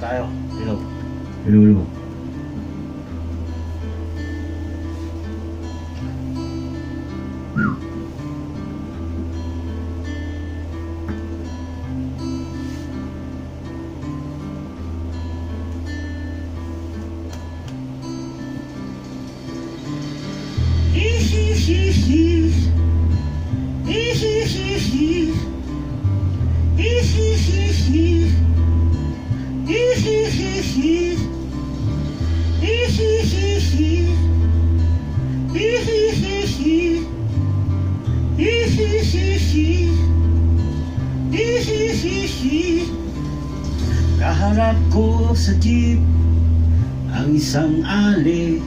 加油！一路，一路，一路。嘻嘻嘻嘻。Kaharap ko sa jeep ang isang ali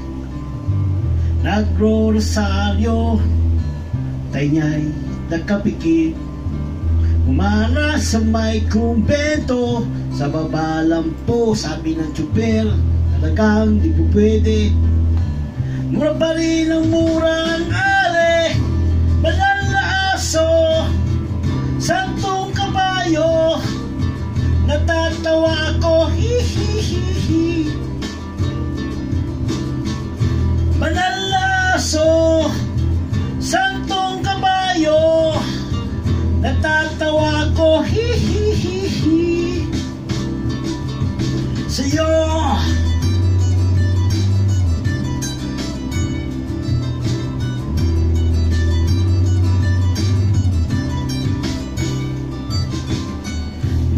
Nagro-rosaryo. Tay niya'y nakapikit Umara sa may kumbento. Sa baba lang po sabi ng tsuper Talagang di po pwede. Mura pa rin ang murang Sa'yo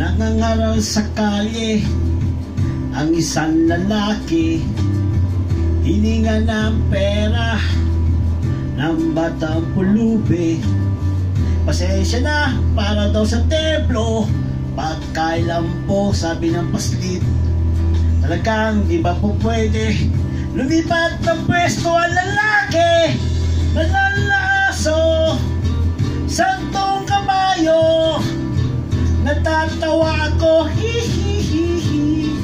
Nangangaral sa kalye Ang isang lalaki. Hininga ng pera Ng batang pulubi. Pasensya na para daw sa templo. Pagkailan po sabi ng paslit Talagang di ba po pwede? Lumipat ng pwesto ang lalaki Manalaso Santong kabayo. Natatawa ako Hihihihi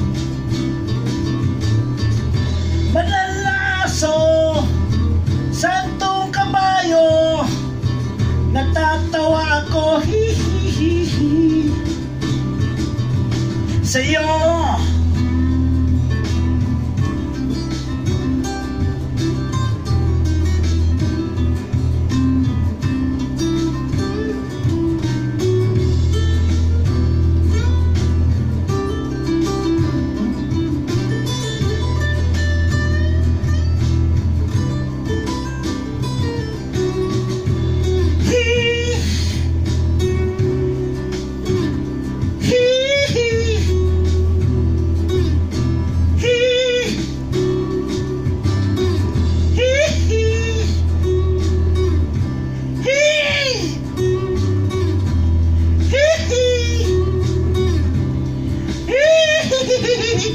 Manalaso Santong kabayo. Natatawa ako Hihihihi Sa'yo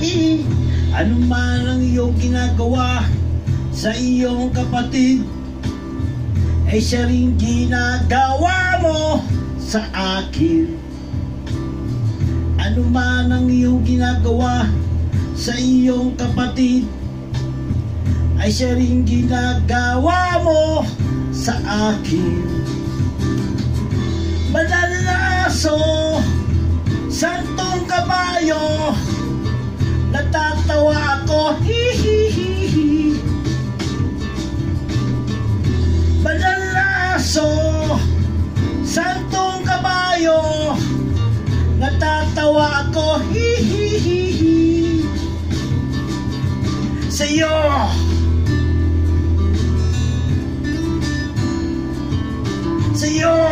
Ano man ang iyong ginagawa sa iyong kapatid ay siya rin ginagawa mo sa akin. Ano man ang iyong ginagawa sa iyong kapatid ay siya rin ginagawa mo sa akin. Banal na aso, santong kabayo, natatawa ako, hihihihi, sa'yo. Sa'yo.